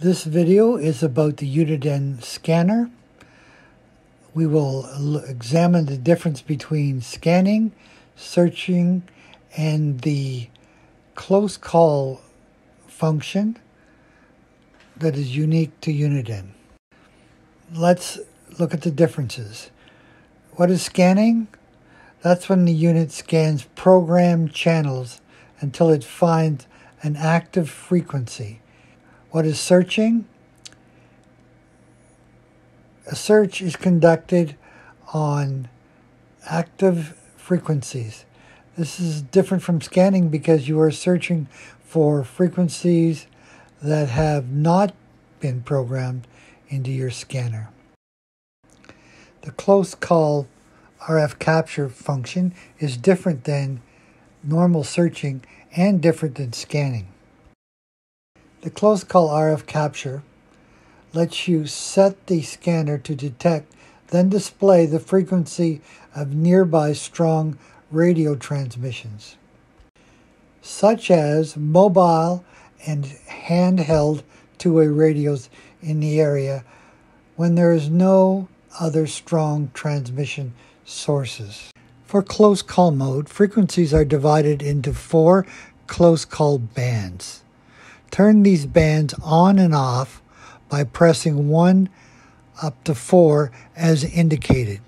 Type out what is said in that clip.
This video is about the Uniden scanner. We will examine the difference between scanning, searching, and the close call function that is unique to Uniden. Let's look at the differences. What is scanning? That's when the unit scans program channels until it finds an active frequency. What is searching? A search is conducted on active frequencies. This is different from scanning because you are searching for frequencies that have not been programmed into your scanner. The close call RF capture function is different than normal searching and different than scanning. The close call RF capture lets you set the scanner to detect, then display the frequency of nearby strong radio transmissions, such as mobile and handheld two-way radios in the area when there is no other strong transmission sources. For close call mode, frequencies are divided into four close call bands. Turn these bands on and off by pressing 1 up to 4 as indicated.